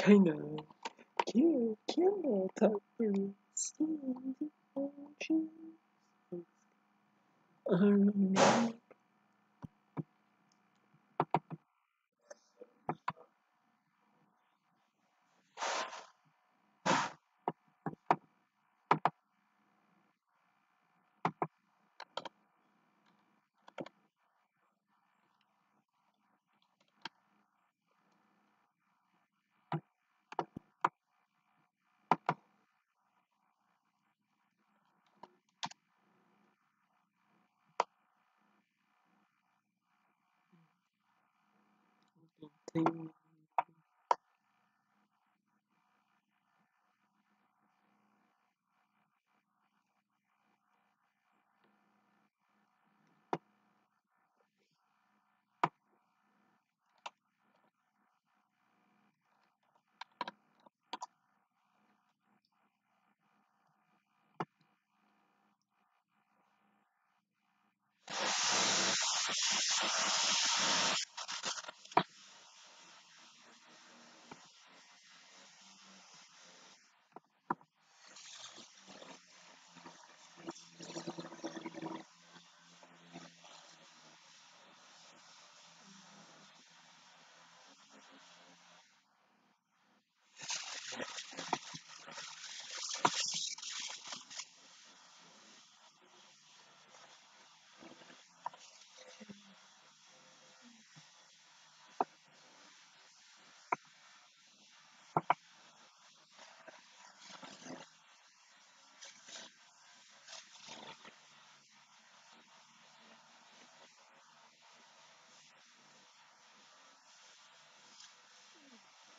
China, kill, kill, tucker, skin, ocean, army.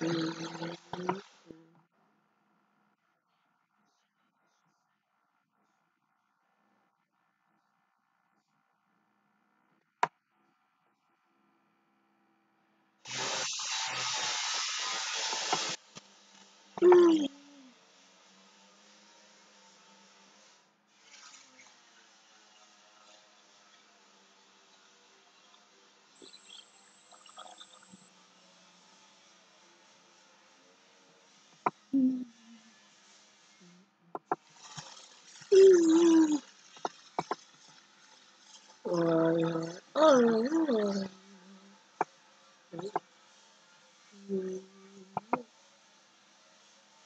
the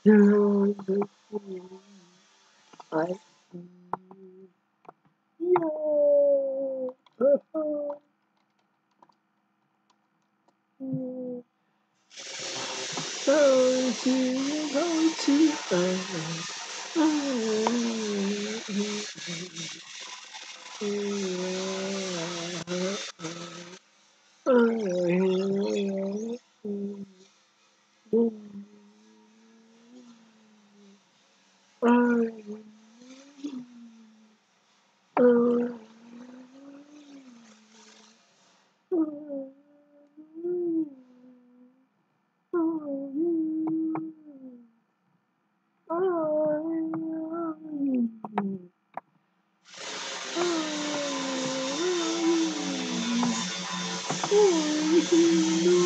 I Oh,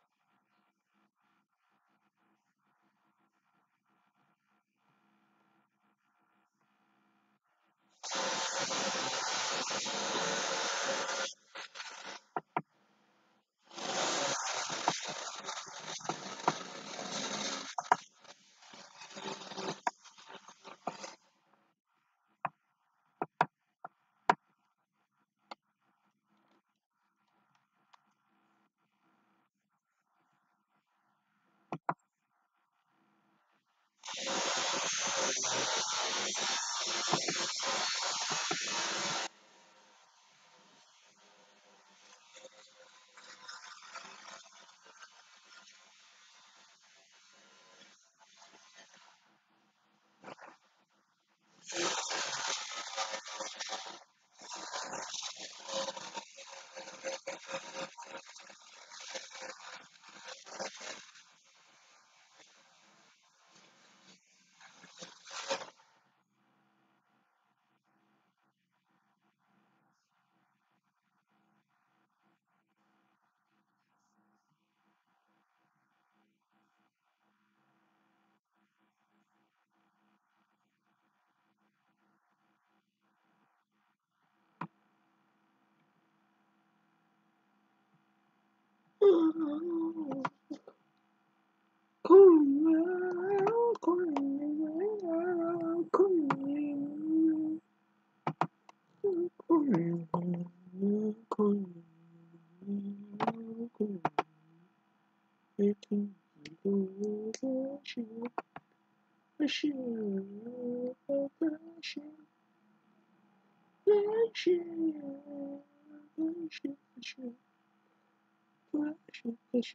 Day.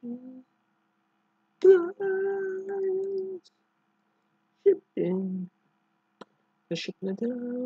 Shipping, shipping it down,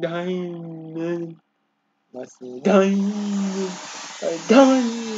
Diamond. Masih diamond. Diamond.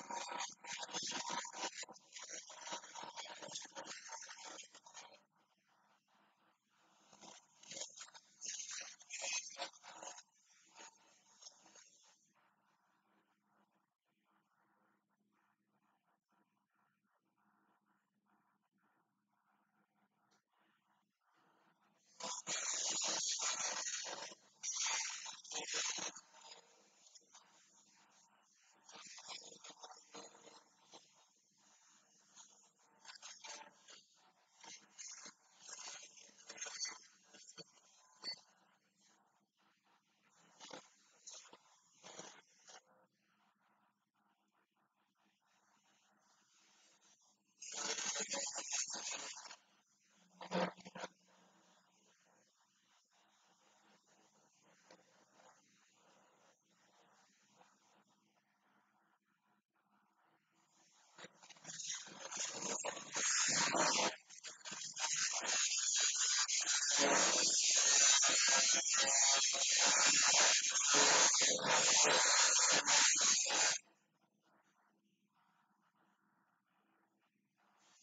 どうも。